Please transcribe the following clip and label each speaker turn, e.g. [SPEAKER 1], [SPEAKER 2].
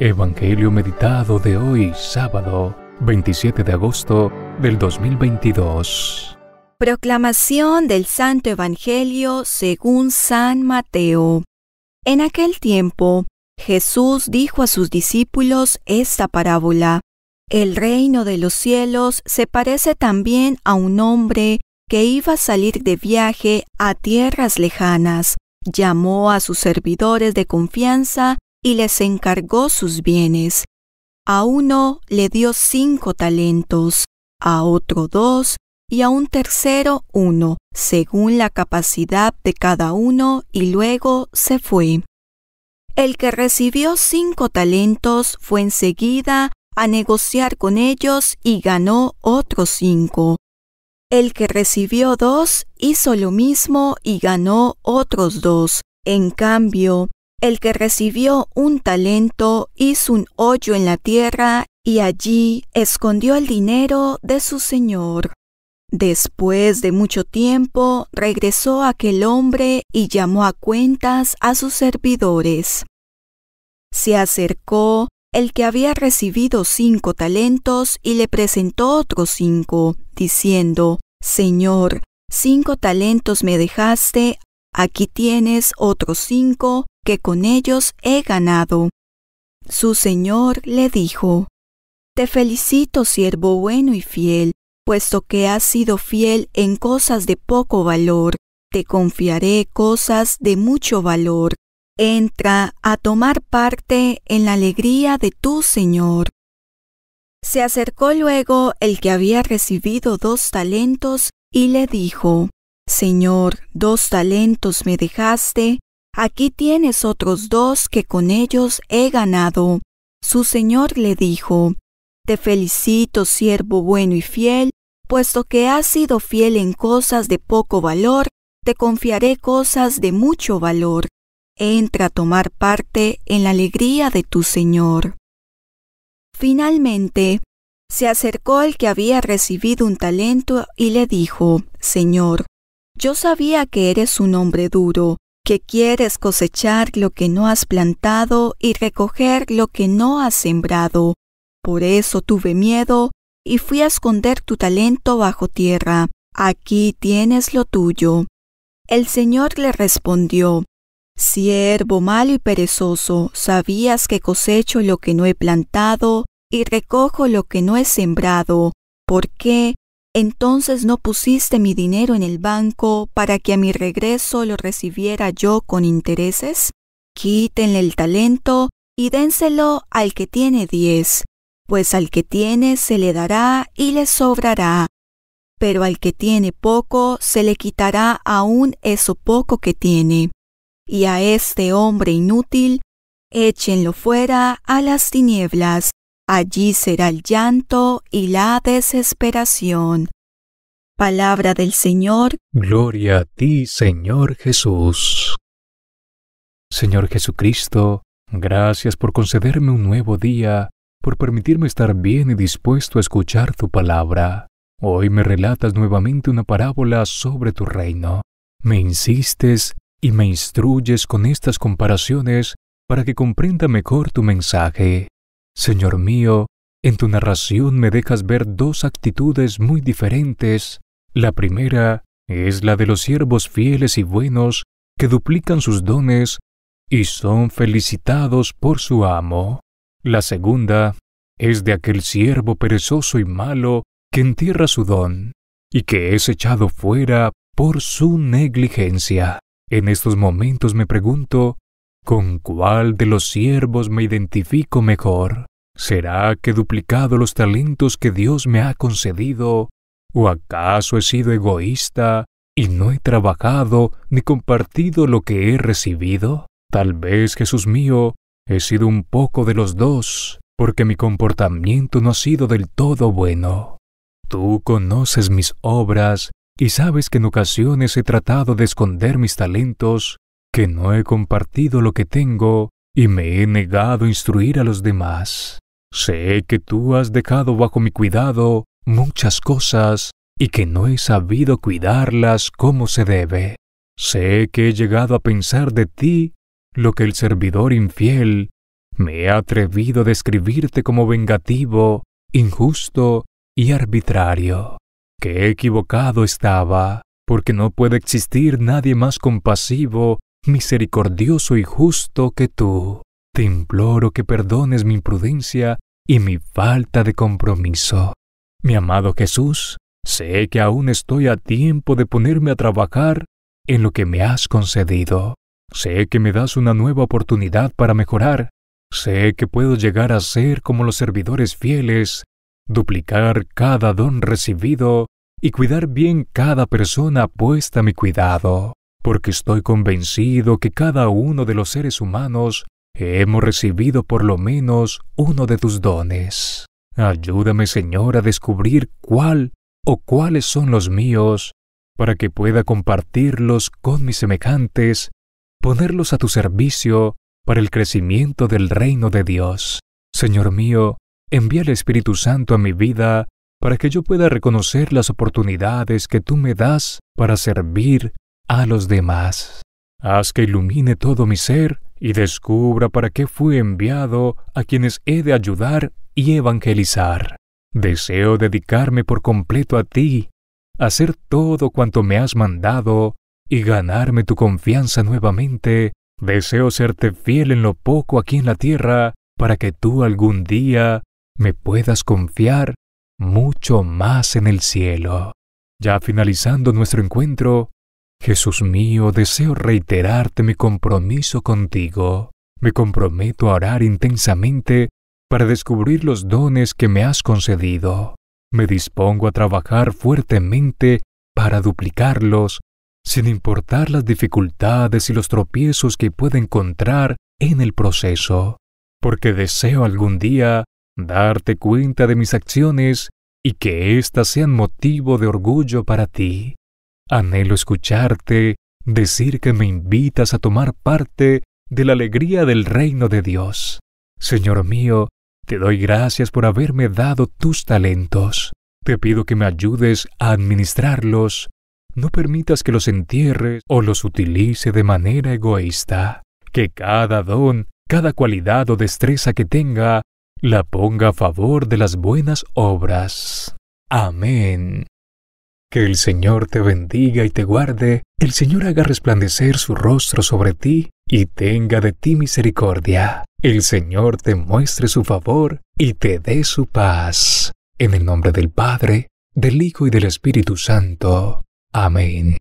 [SPEAKER 1] Evangelio meditado de hoy, sábado 27 de agosto del 2022.
[SPEAKER 2] Proclamación del Santo Evangelio según San Mateo. En aquel tiempo, Jesús dijo a sus discípulos esta parábola. El reino de los cielos se parece también a un hombre que iba a salir de viaje a tierras lejanas. Llamó a sus servidores de confianza y les encargó sus bienes. A uno le dio cinco talentos, a otro dos y a un tercero uno, según la capacidad de cada uno, y luego se fue. El que recibió cinco talentos fue enseguida a negociar con ellos y ganó otros cinco. El que recibió dos hizo lo mismo y ganó otros dos. En cambio, el que recibió un talento hizo un hoyo en la tierra y allí escondió el dinero de su señor. Después de mucho tiempo regresó aquel hombre y llamó a cuentas a sus servidores. Se acercó el que había recibido cinco talentos y le presentó otros cinco, diciendo, Señor, cinco talentos me dejaste, aquí tienes otros cinco que con ellos he ganado. Su señor le dijo, Te felicito, siervo bueno y fiel, puesto que has sido fiel en cosas de poco valor, te confiaré cosas de mucho valor. Entra a tomar parte en la alegría de tu Señor. Se acercó luego el que había recibido dos talentos y le dijo, Señor, dos talentos me dejaste, Aquí tienes otros dos que con ellos he ganado. Su señor le dijo, Te felicito, siervo bueno y fiel, puesto que has sido fiel en cosas de poco valor, te confiaré cosas de mucho valor. Entra a tomar parte en la alegría de tu señor. Finalmente, se acercó el que había recibido un talento y le dijo, Señor, yo sabía que eres un hombre duro, que quieres cosechar lo que no has plantado y recoger lo que no has sembrado. Por eso tuve miedo y fui a esconder tu talento bajo tierra. Aquí tienes lo tuyo. El Señor le respondió, Siervo malo y perezoso, sabías que cosecho lo que no he plantado y recojo lo que no he sembrado. ¿Por qué entonces no pusiste mi dinero en el banco para que a mi regreso lo recibiera yo con intereses? Quítenle el talento y dénselo al que tiene diez, pues al que tiene se le dará y le sobrará, pero al que tiene poco se le quitará aún eso poco que tiene. Y a este hombre inútil, échenlo fuera a las tinieblas, Allí será el llanto y la desesperación. Palabra del Señor.
[SPEAKER 1] Gloria a ti, Señor Jesús. Señor Jesucristo, gracias por concederme un nuevo día, por permitirme estar bien y dispuesto a escuchar tu palabra. Hoy me relatas nuevamente una parábola sobre tu reino. Me insistes y me instruyes con estas comparaciones para que comprenda mejor tu mensaje. Señor mío, en tu narración me dejas ver dos actitudes muy diferentes. La primera es la de los siervos fieles y buenos que duplican sus dones y son felicitados por su amo. La segunda es de aquel siervo perezoso y malo que entierra su don y que es echado fuera por su negligencia. En estos momentos me pregunto, ¿Con cuál de los siervos me identifico mejor? ¿Será que he duplicado los talentos que Dios me ha concedido? ¿O acaso he sido egoísta y no he trabajado ni compartido lo que he recibido? Tal vez, Jesús mío, he sido un poco de los dos, porque mi comportamiento no ha sido del todo bueno. Tú conoces mis obras y sabes que en ocasiones he tratado de esconder mis talentos que no he compartido lo que tengo y me he negado a instruir a los demás. Sé que tú has dejado bajo mi cuidado muchas cosas y que no he sabido cuidarlas como se debe. Sé que he llegado a pensar de ti lo que el servidor infiel me he atrevido a describirte como vengativo, injusto y arbitrario. Qué equivocado estaba, porque no puede existir nadie más compasivo, misericordioso y justo que tú. Te imploro que perdones mi imprudencia y mi falta de compromiso. Mi amado Jesús, sé que aún estoy a tiempo de ponerme a trabajar en lo que me has concedido. Sé que me das una nueva oportunidad para mejorar. Sé que puedo llegar a ser como los servidores fieles, duplicar cada don recibido y cuidar bien cada persona puesta a mi cuidado, porque estoy convencido que cada uno de los seres humanos hemos recibido por lo menos uno de tus dones. Ayúdame, Señor, a descubrir cuál o cuáles son los míos, para que pueda compartirlos con mis semejantes, ponerlos a tu servicio para el crecimiento del reino de Dios. Señor mío, envía el Espíritu Santo a mi vida para que yo pueda reconocer las oportunidades que tú me das para servir a los demás. Haz que ilumine todo mi ser y descubra para qué fui enviado a quienes he de ayudar y evangelizar. Deseo dedicarme por completo a ti, hacer todo cuanto me has mandado y ganarme tu confianza nuevamente. Deseo serte fiel en lo poco aquí en la tierra para que tú algún día me puedas confiar mucho más en el cielo. Ya finalizando nuestro encuentro, Jesús mío, deseo reiterarte mi compromiso contigo. Me comprometo a orar intensamente para descubrir los dones que me has concedido. Me dispongo a trabajar fuertemente para duplicarlos, sin importar las dificultades y los tropiezos que pueda encontrar en el proceso, porque deseo algún día darte cuenta de mis acciones y que éstas sean motivo de orgullo para ti. Anhelo escucharte decir que me invitas a tomar parte de la alegría del reino de Dios. Señor mío, te doy gracias por haberme dado tus talentos. Te pido que me ayudes a administrarlos. No permitas que los entierres o los utilice de manera egoísta. Que cada don, cada cualidad o destreza que tenga, la ponga a favor de las buenas obras. Amén. Que el Señor te bendiga y te guarde, el Señor haga resplandecer su rostro sobre ti y tenga de ti misericordia. El Señor te muestre su favor y te dé su paz. En el nombre del Padre, del Hijo y del Espíritu Santo. Amén.